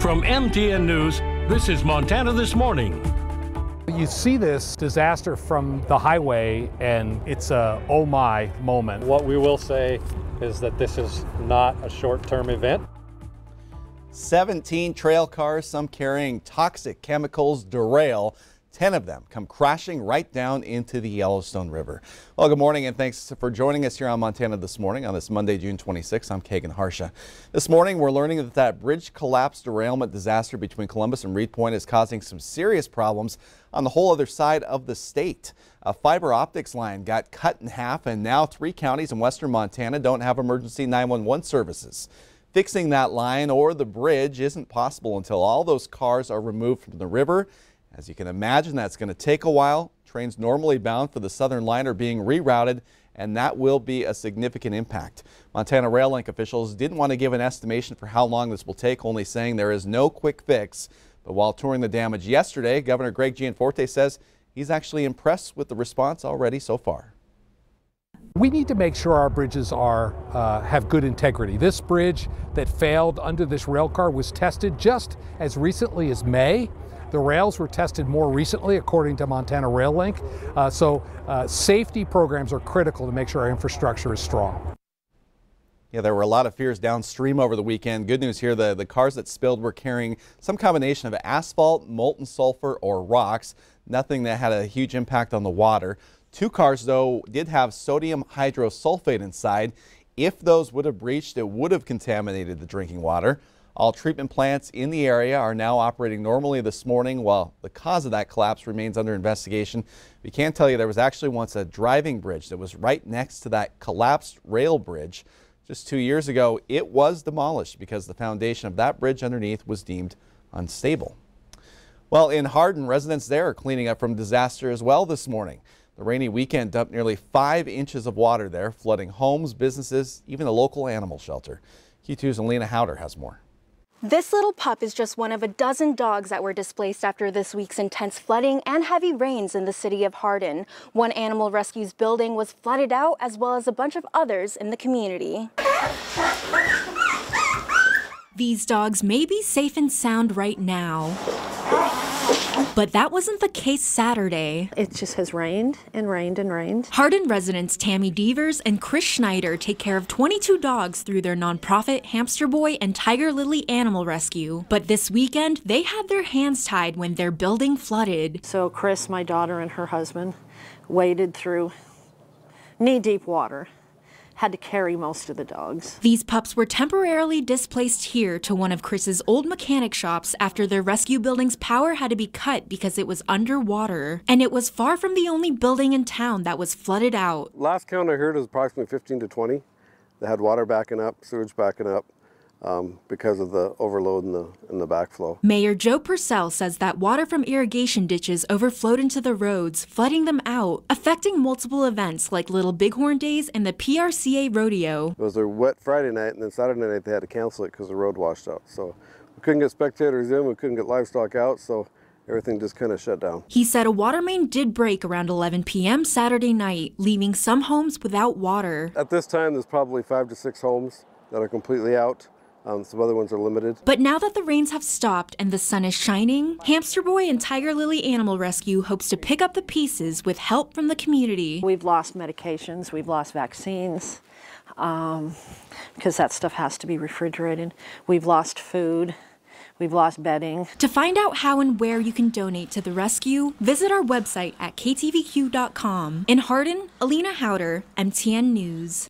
From MTN News, this is Montana This Morning. You see this disaster from the highway, and it's a oh my moment. What we will say is that this is not a short term event. 17 trail cars, some carrying toxic chemicals, derail 10 of them come crashing right down into the Yellowstone River. Well, good morning and thanks for joining us here on Montana this morning on this Monday, June 26. I'm Kagan Harsha. This morning, we're learning that that bridge collapse derailment disaster between Columbus and Reed Point is causing some serious problems on the whole other side of the state. A fiber optics line got cut in half and now three counties in western Montana don't have emergency 911 services. Fixing that line or the bridge isn't possible until all those cars are removed from the river as you can imagine, that's going to take a while. Trains normally bound for the Southern Line are being rerouted, and that will be a significant impact. Montana Rail Link officials didn't want to give an estimation for how long this will take, only saying there is no quick fix. But while touring the damage yesterday, Governor Greg Gianforte says he's actually impressed with the response already so far. We need to make sure our bridges are uh, have good integrity. This bridge that failed under this rail car was tested just as recently as May. The rails were tested more recently, according to Montana Rail Link. Uh, so uh, safety programs are critical to make sure our infrastructure is strong. Yeah, there were a lot of fears downstream over the weekend. Good news here, the, the cars that spilled were carrying some combination of asphalt, molten sulfur, or rocks. Nothing that had a huge impact on the water. Two cars, though, did have sodium hydrosulfide inside. If those would have breached, it would have contaminated the drinking water. All treatment plants in the area are now operating normally this morning while the cause of that collapse remains under investigation. We can tell you there was actually once a driving bridge that was right next to that collapsed rail bridge. Just two years ago, it was demolished because the foundation of that bridge underneath was deemed unstable. Well, in Hardin, residents there are cleaning up from disaster as well this morning. The rainy weekend dumped nearly five inches of water there, flooding homes, businesses, even a local animal shelter. Q2's Alina Howder has more. This little pup is just one of a dozen dogs that were displaced after this week's intense flooding and heavy rains in the city of Hardin. One animal rescue's building was flooded out as well as a bunch of others in the community. These dogs may be safe and sound right now. But that wasn't the case Saturday. It just has rained and rained and rained. Hardin residents Tammy Devers and Chris Schneider take care of 22 dogs through their nonprofit Hamster Boy and Tiger Lily Animal Rescue. But this weekend, they had their hands tied when their building flooded. So Chris, my daughter, and her husband waded through knee deep water had to carry most of the dogs. These pups were temporarily displaced here to one of Chris's old mechanic shops after their rescue building's power had to be cut because it was underwater. And it was far from the only building in town that was flooded out. Last count I heard was approximately 15 to 20 that had water backing up, sewage backing up um, because of the overload in the, in the backflow. Mayor Joe Purcell says that water from irrigation ditches overflowed into the roads, flooding them out, affecting multiple events like Little Bighorn Days and the PRCA Rodeo. It was a wet Friday night, and then Saturday night they had to cancel it because the road washed out. So we couldn't get spectators in, we couldn't get livestock out, so everything just kind of shut down. He said a water main did break around 11 p.m. Saturday night, leaving some homes without water. At this time, there's probably five to six homes that are completely out. Um, some other ones are limited. But now that the rains have stopped and the sun is shining, Hamster Boy and Tiger Lily Animal Rescue hopes to pick up the pieces with help from the community. We've lost medications, we've lost vaccines, um, because that stuff has to be refrigerated. We've lost food. We've lost bedding. To find out how and where you can donate to the rescue, visit our website at ktvq.com. In Hardin, Alina Howder, MTN News.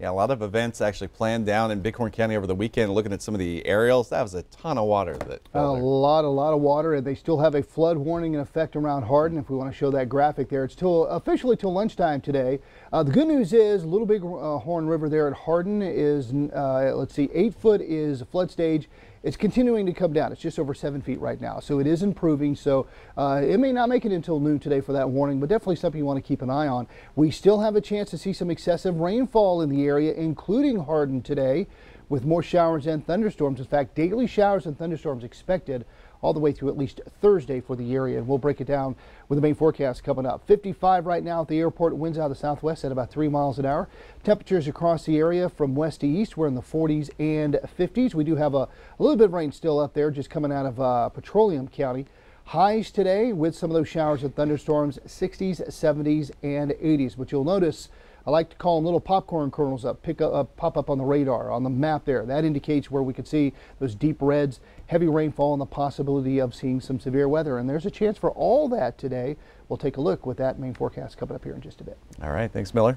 Yeah, a lot of events actually planned down in Bighorn County over the weekend. Looking at some of the aerials, that was a ton of water. That a lot, a lot of water, and they still have a flood warning in effect around Hardin. If we want to show that graphic there, it's till officially till lunchtime today. Uh, the good news is Little Big uh, Horn River there at Hardin is, uh, let's see, eight foot is a flood stage. It's continuing to come down. It's just over seven feet right now, so it is improving. So uh, it may not make it until noon today for that warning, but definitely something you want to keep an eye on. We still have a chance to see some excessive rainfall in the area, including Hardin today. with more showers and thunderstorms. In fact, daily showers and thunderstorms expected all the way through at least Thursday for the area. And we'll break it down with the main forecast coming up. 55 right now at the airport. Winds out of the southwest at about 3 miles an hour. Temperatures across the area from west to east. We're in the 40s and 50s. We do have a, a little bit of rain still up there just coming out of uh, Petroleum County. Highs today with some of those showers and thunderstorms, 60s, 70s, and 80s. But you'll notice I like to call them little popcorn kernels up, pick up, uh, pop up on the radar, on the map there. That indicates where we could see those deep reds, heavy rainfall, and the possibility of seeing some severe weather. And there's a chance for all that today. We'll take a look with that main forecast coming up here in just a bit. All right, thanks, Miller.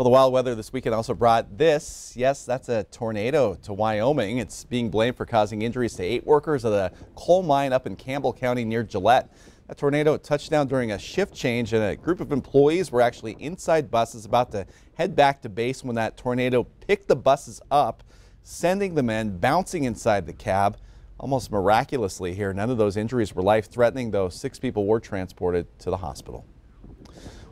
Well, the wild weather this weekend also brought this. Yes, that's a tornado to Wyoming. It's being blamed for causing injuries to eight workers at a coal mine up in Campbell County near Gillette. A tornado touched down during a shift change, and a group of employees were actually inside buses about to head back to base when that tornado picked the buses up, sending the men bouncing inside the cab. Almost miraculously here, none of those injuries were life threatening, though six people were transported to the hospital.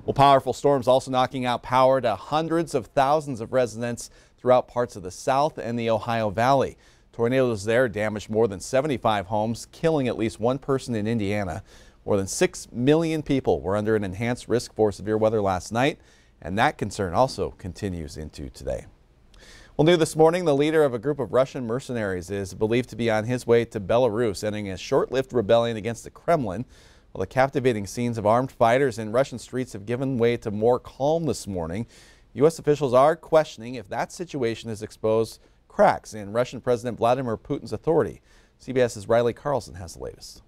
Well, powerful storms also knocking out power to hundreds of thousands of residents throughout parts of the South and the Ohio Valley. Tornadoes there damaged more than 75 homes, killing at least one person in Indiana. More than 6 million people were under an enhanced risk for severe weather last night, and that concern also continues into today. Well, new this morning, the leader of a group of Russian mercenaries is believed to be on his way to Belarus, ending a short-lived rebellion against the Kremlin. Well, the captivating scenes of armed fighters in Russian streets have given way to more calm this morning. U.S. officials are questioning if that situation has exposed cracks in Russian President Vladimir Putin's authority. CBS's Riley Carlson has the latest.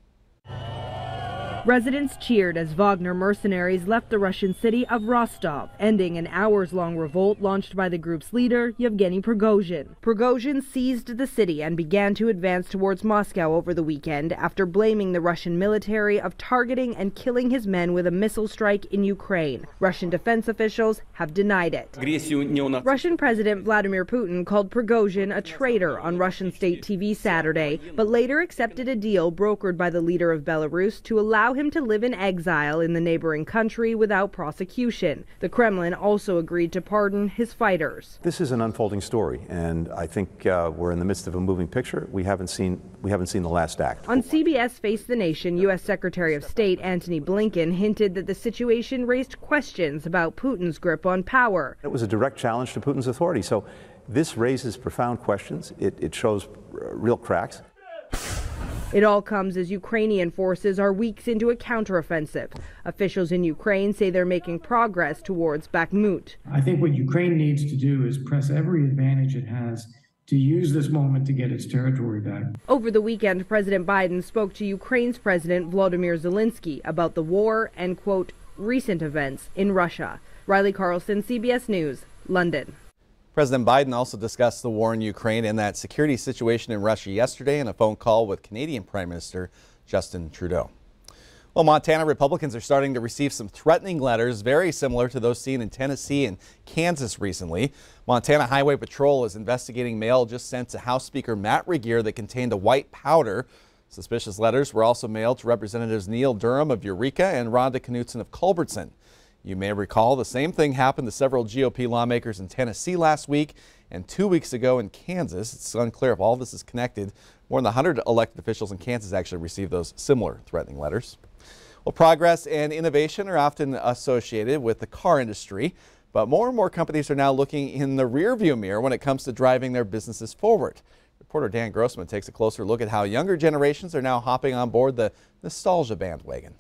Residents cheered as Wagner mercenaries left the Russian city of Rostov, ending an hours-long revolt launched by the group's leader, Yevgeny Prigozhin. Prigozhin seized the city and began to advance towards Moscow over the weekend after blaming the Russian military of targeting and killing his men with a missile strike in Ukraine. Russian defense officials have denied it. Russian President Vladimir Putin called Prigozhin a traitor on Russian state TV Saturday, but later accepted a deal brokered by the leader of Belarus to allow him to live in exile in the neighboring country without prosecution. The Kremlin also agreed to pardon his fighters. This is an unfolding story, and I think uh, we're in the midst of a moving picture. We haven't seen we haven't seen the last act. On CBS Face the Nation, U.S. Secretary of State Antony Blinken hinted that the situation raised questions about Putin's grip on power. It was a direct challenge to Putin's authority. So this raises profound questions. It, it shows real cracks. It all comes as Ukrainian forces are weeks into a counteroffensive. Officials in Ukraine say they're making progress towards Bakhmut. I think what Ukraine needs to do is press every advantage it has to use this moment to get its territory back. Over the weekend, President Biden spoke to Ukraine's President Volodymyr Zelensky about the war and, quote, recent events in Russia. Riley Carlson, CBS News, London. President Biden also discussed the war in Ukraine and that security situation in Russia yesterday in a phone call with Canadian Prime Minister Justin Trudeau. Well, Montana Republicans are starting to receive some threatening letters very similar to those seen in Tennessee and Kansas recently. Montana Highway Patrol is investigating mail just sent to House Speaker Matt Regier that contained a white powder. Suspicious letters were also mailed to Representatives Neil Duram of Eureka and Rhonda Knudsen of Culbertson. You may recall the same thing happened to several GOP lawmakers in Tennessee last week and two weeks ago in Kansas. It's unclear if all this is connected. More than 100 elected officials in Kansas actually received those similar threatening letters. Well, progress and innovation are often associated with the car industry, but more and more companies are now looking in the rearview mirror when it comes to driving their businesses forward. Reporter Dan Grossman takes a closer look at how younger generations are now hopping on board the nostalgia bandwagon.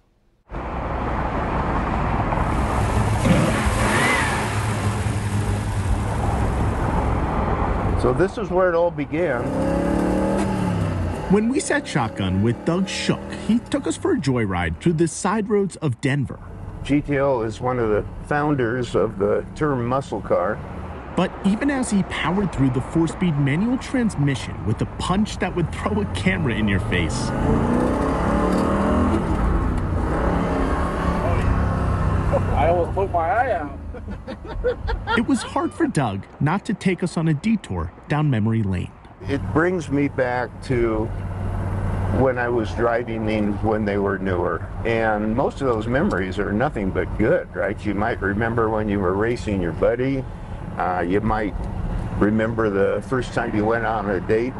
So this is where it all began. When we sat shotgun with Doug Shook, he took us for a joyride through the side roads of Denver. GTO is one of the founders of the term muscle car. But even as he powered through the four-speed manual transmission with a punch that would throw a camera in your face. I almost put my eye out. It was hard for Doug not to take us on a detour down memory lane. It brings me back to when I was driving these when they were newer. And most of those memories are nothing but good, right? You might remember when you were racing your buddy. Uh, you might remember the first time you went on a date.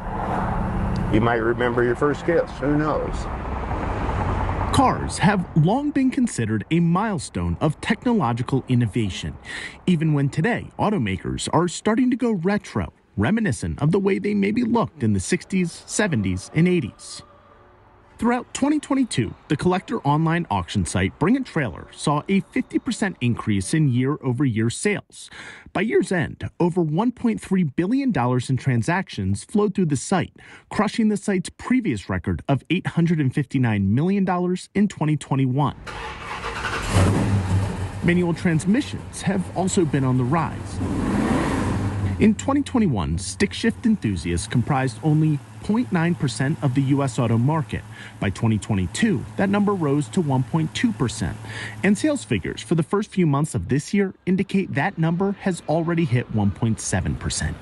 You might remember your first kiss. Who knows? Cars have long been considered a milestone of technological innovation, even when today automakers are starting to go retro, reminiscent of the way they maybe looked in the 60s, 70s, and 80s. Throughout 2022, the collector online auction site Bring a Trailer saw a 50% increase in year over year sales. By year's end, over $1.3 billion in transactions flowed through the site, crushing the site's previous record of $859 million in 2021. Manual transmissions have also been on the rise. In 2021, stick shift enthusiasts comprised only 0.9% of the U.S. auto market. By 2022, that number rose to 1.2%. And sales figures for the first few months of this year indicate that number has already hit 1.7%.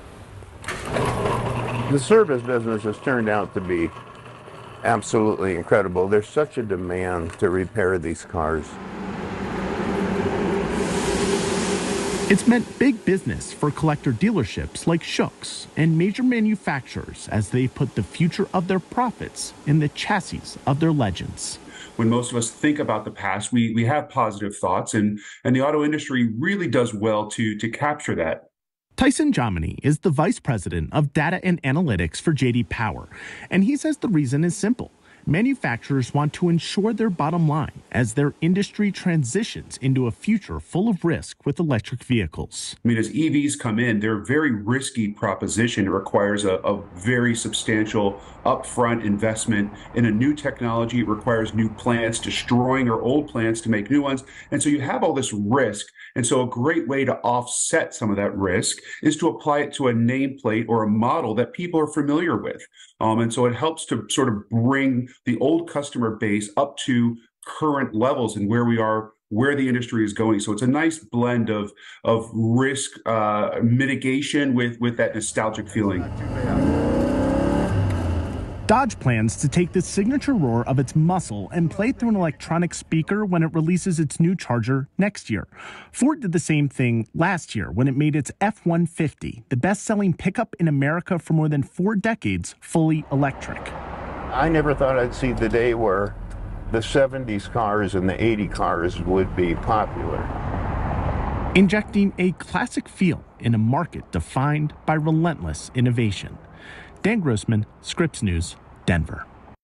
The service business has turned out to be absolutely incredible. There's such a demand to repair these cars. It's meant big business for collector dealerships like Shooks and major manufacturers as they put the future of their profits in the chassis of their legends. When most of us think about the past, we, we have positive thoughts, and, and the auto industry really does well to, to capture that. Tyson Jominy is the vice president of data and analytics for JD Power, and he says the reason is simple manufacturers want to ensure their bottom line as their industry transitions into a future full of risk with electric vehicles. I mean, as EVs come in, they're a very risky proposition. It requires a, a very substantial upfront investment in a new technology. It requires new plants, destroying our old plants to make new ones. And so you have all this risk. And so a great way to offset some of that risk is to apply it to a nameplate or a model that people are familiar with. Um, and so it helps to sort of bring the old customer base up to current levels and where we are where the industry is going so it's a nice blend of of risk uh, mitigation with with that nostalgic feeling Dodge plans to take the signature roar of its muscle and play it through an electronic speaker when it releases its new Charger next year. Ford did the same thing last year when it made its F 150, the best selling pickup in America for more than four decades, fully electric. I never thought I'd see the day where the 70s cars and the 80 cars would be popular. Injecting a classic feel in a market defined by relentless innovation. Dan Grossman, Scripps News, Denver.